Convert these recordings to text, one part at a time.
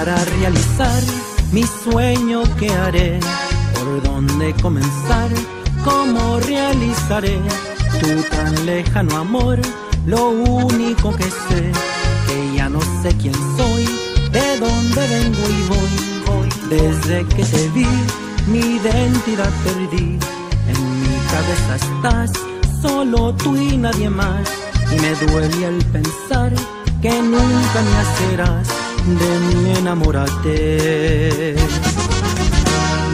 Para realizar mi sueño que haré, por dónde comenzar, cómo realizaré tu tan lejano amor, lo único que sé, que ya no sé quién soy, de dónde vengo y voy, voy. Desde que te vi, mi identidad perdí, en mi cabeza estás, solo tú y nadie más, y me duele el pensar que nunca me hacerás de mí enamorarte.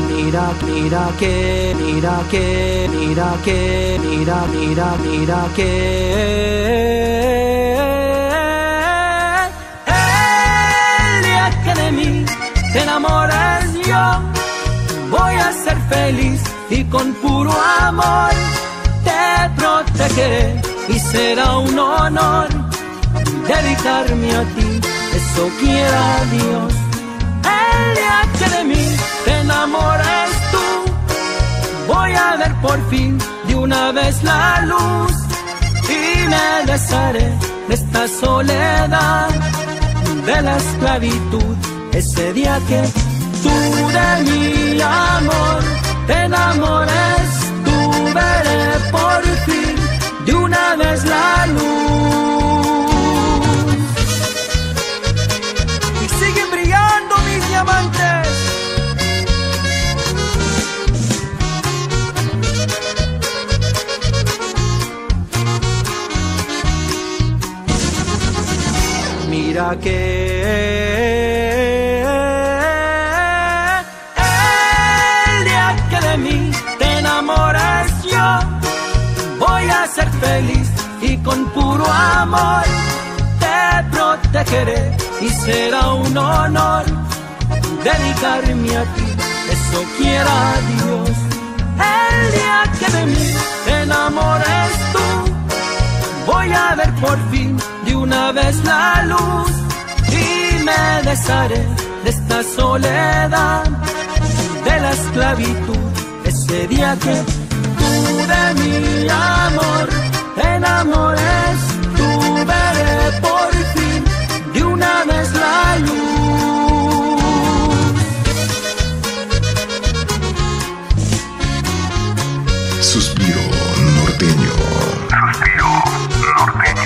Mira, mira que, mira que, mira que, mira, mira, mira que. El día que de mí te enamores yo, voy a ser feliz y con puro amor te protegeré y será un honor dedicarme a ti, eso quiera Dios. El día que de mí te enamores tú, voy a ver por fin de una vez la luz y me desharé de esta soledad, de la esclavitud, ese día que tú de mi amor te enamores, tú veré Mira que el día que de mí te enamores yo voy a ser feliz y con puro amor te protegeré y será un honor dedicarme a ti, eso quiera Dios. por fin de una vez la luz y me desharé de esta soledad, de la esclavitud, ese día que tú de mi amor te enamores, tú veré por fin de una vez la luz. Suspiro norteño. Suspiro norteño.